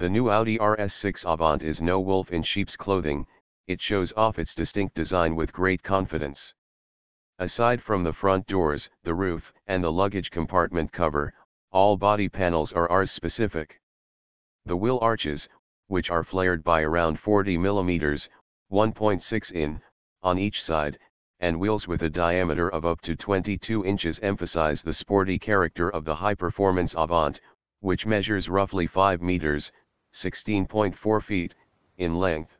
The new Audi RS6 Avant is no wolf in sheep's clothing, it shows off its distinct design with great confidence. Aside from the front doors, the roof, and the luggage compartment cover, all body panels are RS specific. The wheel arches, which are flared by around 40 mm, 1.6 in, on each side, and wheels with a diameter of up to 22 inches emphasize the sporty character of the high-performance Avant, which measures roughly 5 meters, 16.4 feet, in length.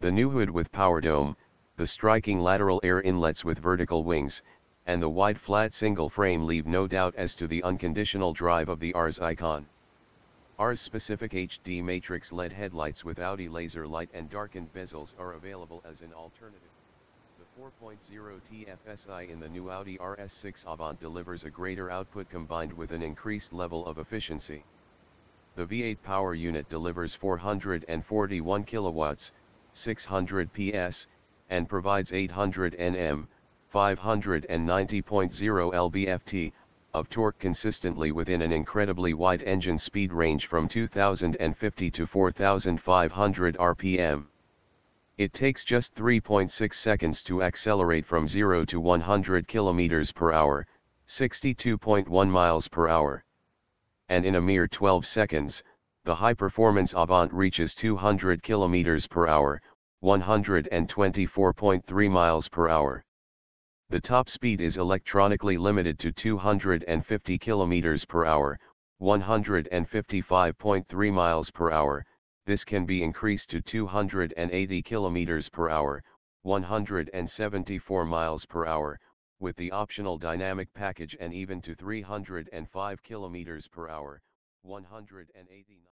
The new hood with power dome, the striking lateral air inlets with vertical wings, and the wide flat single frame leave no doubt as to the unconditional drive of the RS icon. RS specific HD matrix LED headlights with Audi laser light and darkened bezels are available as an alternative. The 4.0 TFSI in the new Audi RS6 Avant delivers a greater output combined with an increased level of efficiency. The V8 power unit delivers 441 kilowatts, 600 PS, and provides 800 Nm, 590.0 lb-ft, of torque consistently within an incredibly wide engine speed range from 2050 to 4500 rpm. It takes just 3.6 seconds to accelerate from 0 to 100 km per hour, 62.1 miles per hour and in a mere 12 seconds, the high-performance Avant reaches 200 km per hour, 124.3 miles per hour. The top speed is electronically limited to 250 km per hour, 155.3 miles per hour, this can be increased to 280 km per hour, 174 miles per hour, with the optional dynamic package and even to 305 km per hour, 189